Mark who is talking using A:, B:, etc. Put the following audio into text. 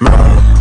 A: No.